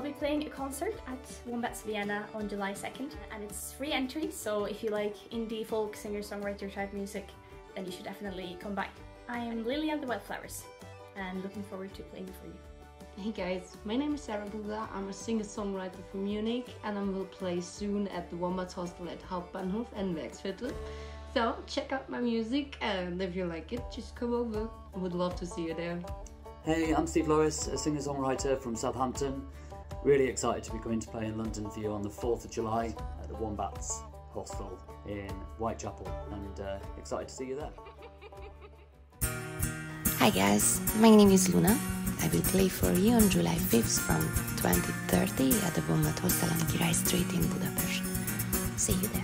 be playing a concert at Wombats Vienna on July 2nd and it's free entry so if you like indie folk singer-songwriter type music then you should definitely come by. I am Lily Lillian the Wildflowers and looking forward to playing for you. Hey guys, my name is Sarah Buda. I'm a singer-songwriter from Munich and I will play soon at the Wombats Hostel at Hauptbahnhof and Werksviertel. So check out my music and if you like it, just come over. I would love to see you there. Hey, I'm Steve Lawris, a singer-songwriter from Southampton. Really excited to be coming to play in London for you on the 4th of July at the Wombats Hostel in Whitechapel and uh, excited to see you there. Hi guys, my name is Luna. I will play for you on July 5th from 2030 at the Wombat Hostel on Király Street in Budapest. See you there.